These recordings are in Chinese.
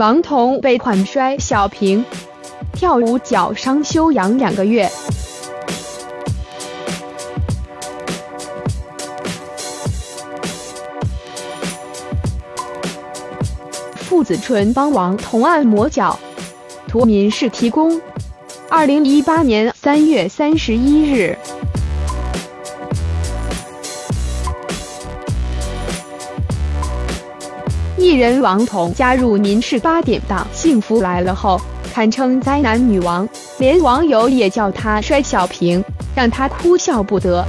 王彤被款摔小屏，跳舞脚伤休养两个月。傅子淳帮王彤按摩脚，图民事提供。二零一八年三月三十一日。艺人王彤加入《民事八点档》《幸福来了》后，堪称灾难女王，连网友也叫她“摔小平”，让她哭笑不得。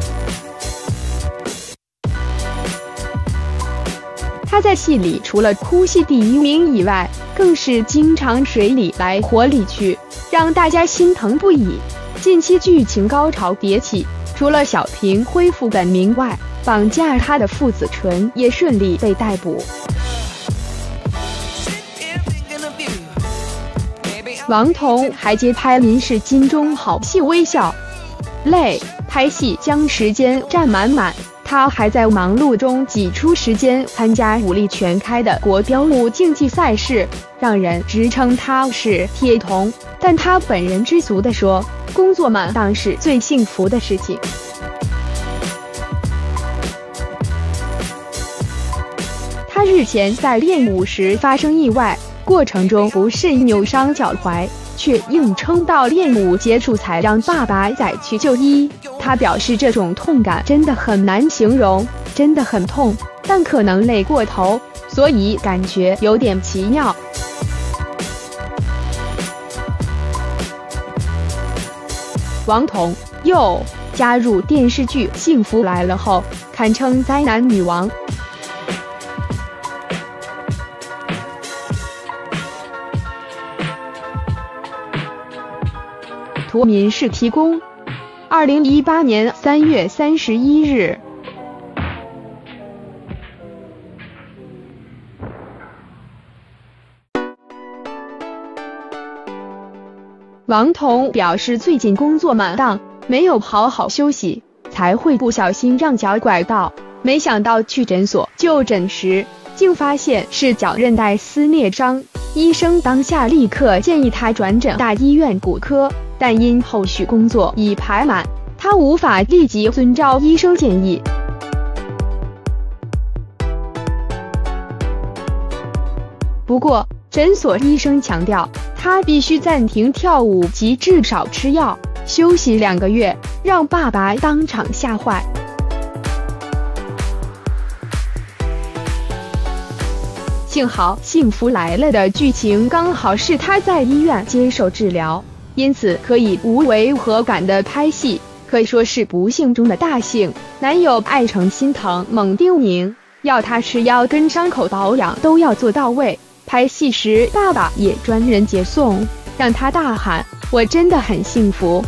她在戏里除了哭戏第一名以外，更是经常水里来火里去，让大家心疼不已。近期剧情高潮迭起，除了小平恢复本名外，绑架她的傅子淳也顺利被逮捕。王彤还接拍《民事金钟好戏》，微笑累，拍戏将时间占满满。他还在忙碌中挤出时间参加武力全开的国标舞竞技赛事，让人直称他是铁童。但他本人知足地说：“工作满当是最幸福的事情。”他日前在练舞时发生意外。过程中不慎扭伤脚踝，却硬撑到练舞结束才让爸爸载去就医。他表示这种痛感真的很难形容，真的很痛，但可能累过头，所以感觉有点奇妙。王彤又加入电视剧《幸福来了》后，堪称灾难女王。图民事提供。二零一八年三月三十一日，王彤表示最近工作满档，没有好好休息，才会不小心让脚拐到。没想到去诊所就诊时，竟发现是脚韧带撕裂伤。医生当下立刻建议他转诊大医院骨科。但因后续工作已排满，他无法立即遵照医生建议。不过，诊所医生强调，他必须暂停跳舞及至少吃药休息两个月，让爸爸当场吓坏。幸好《幸福来了》的剧情刚好是他在医院接受治疗。因此可以无违和感的拍戏，可以说是不幸中的大幸。男友爱成心疼，猛叮咛要他吃药跟伤口保养都要做到位。拍戏时，爸爸也专人接送，让他大喊：“我真的很幸福。”